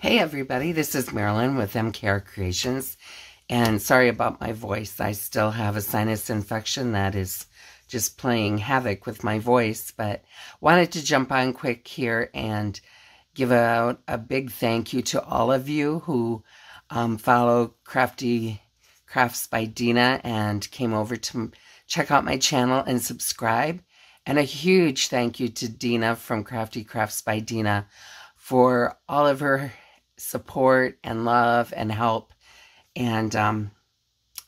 Hey everybody, this is Marilyn with MKR Creations. And sorry about my voice. I still have a sinus infection that is just playing havoc with my voice, but wanted to jump on quick here and give out a big thank you to all of you who um, follow Crafty Crafts by Deanna and came over to check out my channel and subscribe. And a huge thank you to Deanna from Crafty Crafts by Deanna for all of her support and love and help. And um,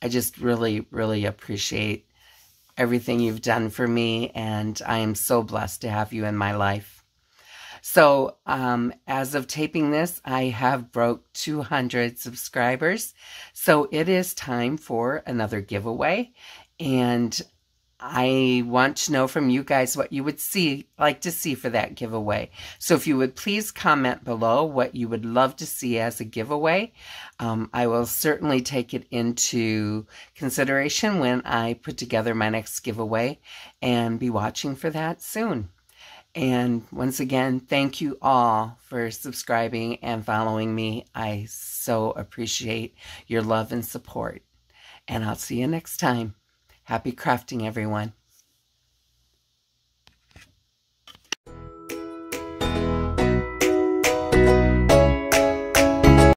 I just really, really appreciate everything you've done for me. And I am so blessed to have you in my life. So um, as of taping this, I have broke 200 subscribers. So it is time for another giveaway. And I want to know from you guys what you would see, like to see for that giveaway. So if you would please comment below what you would love to see as a giveaway. Um, I will certainly take it into consideration when I put together my next giveaway and be watching for that soon. And once again, thank you all for subscribing and following me. I so appreciate your love and support. And I'll see you next time. Happy crafting, everyone.